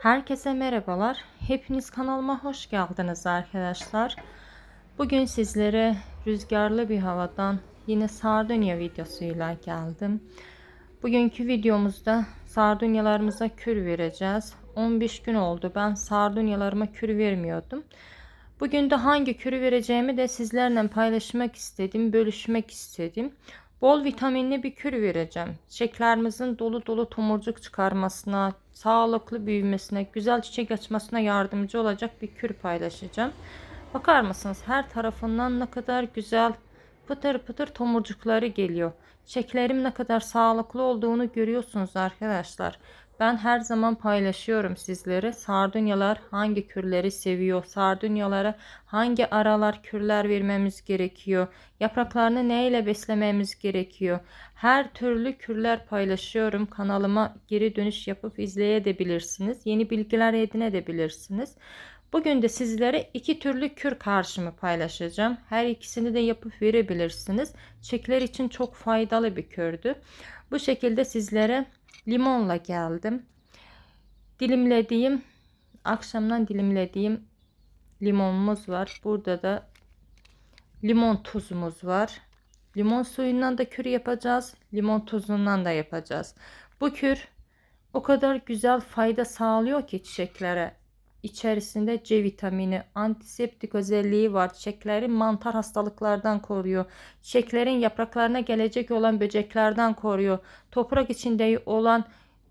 Herkese merhabalar. Hepiniz kanalıma hoş geldiniz arkadaşlar. Bugün sizlere rüzgarlı bir havadan yine sardunya videosuyla geldim. Bugünkü videomuzda sardunyalarımıza kür vereceğiz. 15 gün oldu ben sardunyalarıma kür vermiyordum. Bugün de hangi kürü vereceğimi de sizlerle paylaşmak istedim, bölüşmek istedim. Bol vitaminli bir kür vereceğim. Çiçeklerimizin dolu dolu tomurcuk çıkarmasına, sağlıklı büyümesine, güzel çiçek açmasına yardımcı olacak bir kür paylaşacağım. Bakar mısınız her tarafından ne kadar güzel pıtır pıtır tomurcukları geliyor. Çiçeklerim ne kadar sağlıklı olduğunu görüyorsunuz arkadaşlar. Ben her zaman paylaşıyorum sizlere. Sardunyalar hangi kürleri seviyor? Sardunyalara hangi aralar kürler vermemiz gerekiyor? Yapraklarını neyle beslememiz gerekiyor? Her türlü kürler paylaşıyorum. Kanalıma geri dönüş yapıp izleyebilirsiniz. Yeni bilgiler edinebilirsiniz. Bugün de sizlere iki türlü kür karşımı paylaşacağım. Her ikisini de yapıp verebilirsiniz. Çekler için çok faydalı bir kürdü. Bu şekilde sizlere limonla geldim. Dilimlediğim akşamdan dilimlediğim limonumuz var. Burada da limon tuzumuz var. Limon suyundan da kür yapacağız. Limon tuzundan da yapacağız. Bu kür o kadar güzel fayda sağlıyor ki çiçeklere. İçerisinde C vitamini, antiseptik özelliği var. Çiçekleri mantar hastalıklardan koruyor. Çiçeklerin yapraklarına gelecek olan böceklerden koruyor. Toprak içinde olan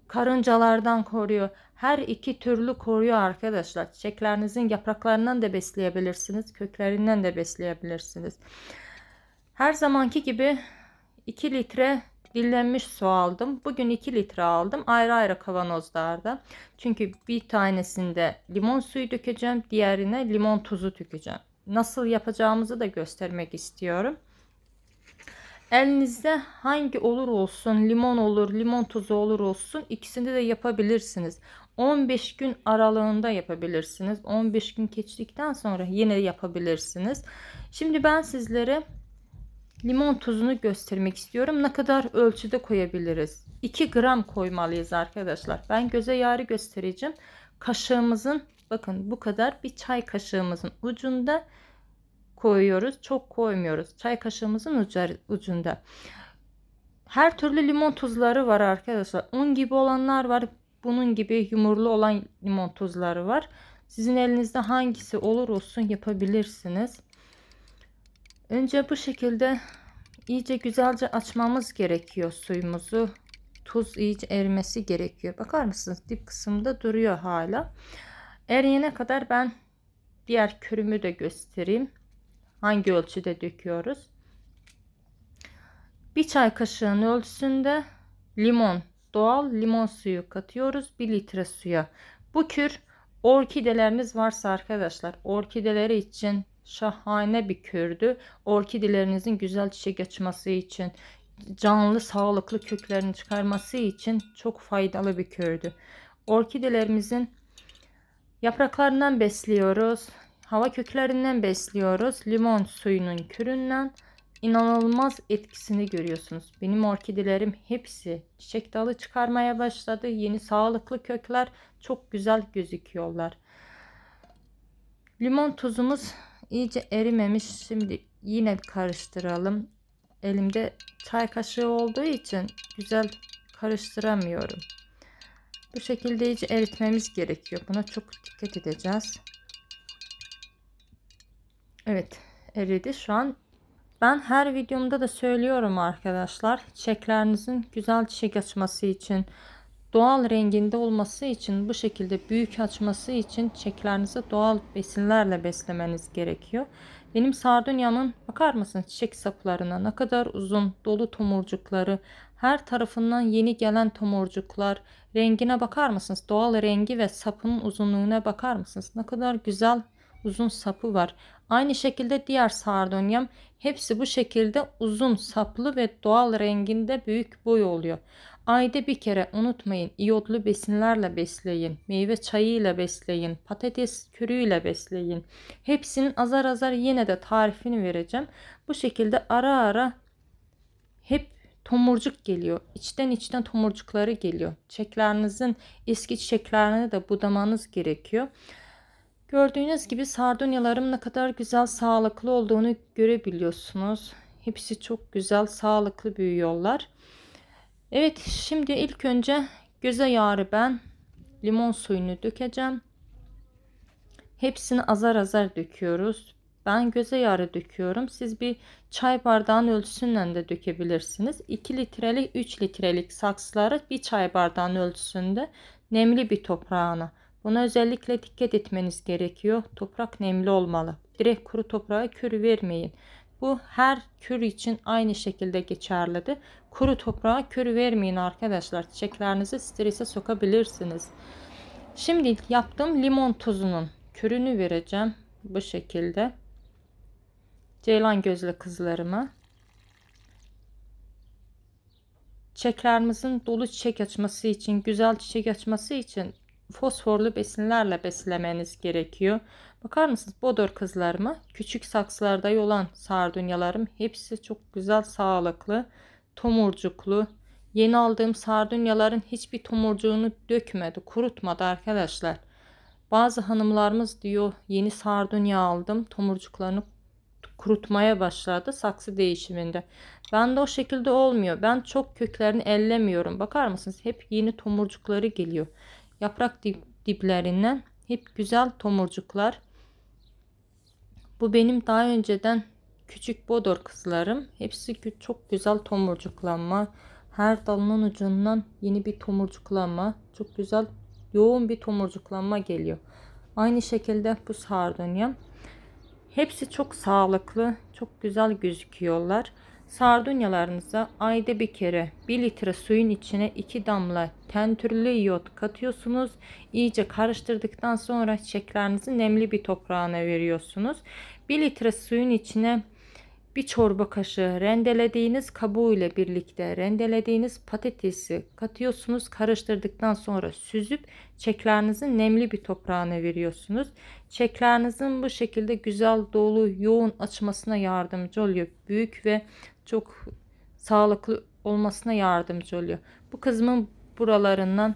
karıncalardan koruyor. Her iki türlü koruyor arkadaşlar. Çiçeklerinizin yapraklarından da besleyebilirsiniz. Köklerinden de besleyebilirsiniz. Her zamanki gibi 2 litre dillenmiş su aldım. Bugün 2 litre aldım. Ayrı ayrı kavanozlarda. Çünkü bir tanesinde limon suyu dökeceğim. Diğerine limon tuzu dökeceğim. Nasıl yapacağımızı da göstermek istiyorum. Elinizde hangi olur olsun limon olur limon tuzu olur olsun ikisini de yapabilirsiniz. 15 gün aralığında yapabilirsiniz. 15 gün geçtikten sonra yine yapabilirsiniz. Şimdi ben sizlere limon tuzunu göstermek istiyorum. Ne kadar ölçüde koyabiliriz? 2 gram koymalıyız arkadaşlar. Ben göze yarı göstereceğim. Kaşığımızın bakın bu kadar bir çay kaşığımızın ucunda koyuyoruz. Çok koymuyoruz. Çay kaşığımızın ucunda. Her türlü limon tuzları var arkadaşlar. Un gibi olanlar var. Bunun gibi yumurlu olan limon tuzları var. Sizin elinizde hangisi olur olsun yapabilirsiniz. Önce bu şekilde iyice güzelce açmamız gerekiyor suyumuzu. Tuz iyice erimesi gerekiyor. Bakar mısınız? Dip kısımda duruyor hala. Eriyene kadar ben diğer kürümü de göstereyim. Hangi ölçüde döküyoruz? Bir çay kaşığının ölçüsünde limon, doğal limon suyu katıyoruz. 1 litre suya. Bu kür orkideleriniz varsa arkadaşlar orkideleri için şahane bir kürdü. Orkidelerinizin güzel çiçek açması için, canlı sağlıklı köklerini çıkarması için çok faydalı bir kürdü. Orkidelerimizin yapraklarından besliyoruz. Hava köklerinden besliyoruz. Limon suyunun küründen inanılmaz etkisini görüyorsunuz. Benim orkidelerim hepsi çiçek dalı çıkarmaya başladı. Yeni sağlıklı kökler çok güzel gözüküyorlar. Limon tuzumuz iyice erimemiş. Şimdi yine karıştıralım. Elimde çay kaşığı olduğu için güzel karıştıramıyorum. Bu şekilde iyice eritmemiz gerekiyor. Buna çok dikkat edeceğiz. Evet eridi şu an. Ben her videomda da söylüyorum arkadaşlar. Çiçeklerinizin güzel çiçek açması için doğal renginde olması için bu şekilde büyük açması için çiçeklerinizi doğal besinlerle beslemeniz gerekiyor. Benim sardunyamın bakar mısınız çiçek saplarına ne kadar uzun dolu tomurcukları her tarafından yeni gelen tomurcuklar rengine bakar mısınız? Doğal rengi ve sapının uzunluğuna bakar mısınız? Ne kadar güzel uzun sapı var. Aynı şekilde diğer sardunyam hepsi bu şekilde uzun saplı ve doğal renginde büyük boy oluyor Ayda bir kere unutmayın iyotlu besinlerle besleyin. Meyve çayıyla besleyin. Patates kürüyle besleyin. Hepsinin azar azar yine de tarifini vereceğim. Bu şekilde ara ara hep tomurcuk geliyor. İçten içten tomurcukları geliyor. Çiçeklerinizin eski çiçeklerini de budamanız gerekiyor. Gördüğünüz gibi sardunyalarım ne kadar güzel sağlıklı olduğunu görebiliyorsunuz. Hepsi çok güzel sağlıklı büyüyorlar. Evet şimdi ilk önce göze yarı ben limon suyunu dökeceğim. Hepsini azar azar döküyoruz. Ben göze yarı döküyorum. Siz bir çay bardağın ölçüsünden de dökebilirsiniz. 2 litrelik 3 litrelik saksıları bir çay bardağın ölçüsünde nemli bir toprağına. Buna özellikle dikkat etmeniz gerekiyor. Toprak nemli olmalı. Direkt kuru toprağa kür vermeyin. Bu her kür için aynı şekilde geçerlidir. Kuru toprağa kür vermeyin arkadaşlar. Çiçeklerinizi strese sokabilirsiniz. Şimdi yaptığım limon tuzunun kürünü vereceğim. Bu şekilde. Ceylan gözlü kızlarıma. Çiçeklerimizin dolu çiçek açması için, güzel çiçek açması için fosforlu besinlerle beslemeniz gerekiyor. Bakar mısınız bodor kızlarıma? Küçük saksılarda olan sardunyalarım hepsi çok güzel, sağlıklı, tomurcuklu. Yeni aldığım sardunyaların hiçbir tomurcuğunu dökmedi, kurutmadı arkadaşlar. Bazı hanımlarımız diyor yeni sardunya aldım tomurcuklarını kurutmaya başladı saksı değişiminde. Ben de o şekilde olmuyor. Ben çok köklerini ellemiyorum. Bakar mısınız? Hep yeni tomurcukları geliyor. Yaprak dip, diplerinden hep güzel tomurcuklar. Bu benim daha önceden küçük bodor kızlarım. Hepsi çok güzel tomurcuklanma. Her dalının ucundan yeni bir tomurcuklanma. Çok güzel yoğun bir tomurcuklanma geliyor. Aynı şekilde bu sardunya. Hepsi çok sağlıklı, çok güzel gözüküyorlar. Sardunyalarınıza ayda bir kere 1 litre suyun içine 2 damla tentürlü iot katıyorsunuz. İyice karıştırdıktan sonra çiçeklerinizi nemli bir toprağına veriyorsunuz. 1 litre suyun içine bir çorba kaşığı rendelediğiniz kabuğu ile birlikte rendelediğiniz patatesi katıyorsunuz. Karıştırdıktan sonra süzüp çeklerinizin nemli bir toprağına veriyorsunuz. Çeklerinizin bu şekilde güzel dolu yoğun açmasına yardımcı oluyor. Büyük ve çok sağlıklı olmasına yardımcı oluyor. Bu kızımın buralarından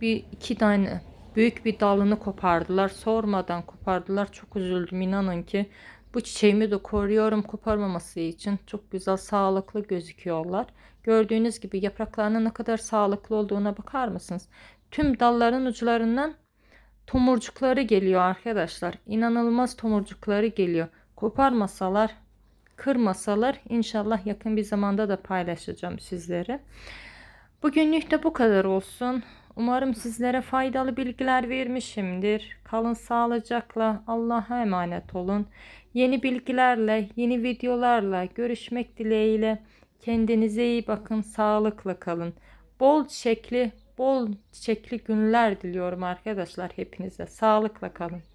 bir iki tane büyük bir dalını kopardılar. Sormadan kopardılar. Çok üzüldüm inanın ki. Bu çiçeğimi de koruyorum koparmaması için. Çok güzel sağlıklı gözüküyorlar. Gördüğünüz gibi yapraklarının ne kadar sağlıklı olduğuna bakar mısınız? Tüm dalların uçlarından tomurcukları geliyor arkadaşlar. İnanılmaz tomurcukları geliyor. Koparmasalar, kırmasalar inşallah yakın bir zamanda da paylaşacağım sizlere. Bugünlük de bu kadar olsun. Umarım sizlere faydalı bilgiler vermişimdir. Kalın sağlıcakla Allah'a emanet olun. Yeni bilgilerle, yeni videolarla görüşmek dileğiyle. Kendinize iyi bakın, sağlıkla kalın. Bol çiçekli, bol çiçekli günler diliyorum arkadaşlar hepinize. Sağlıkla kalın.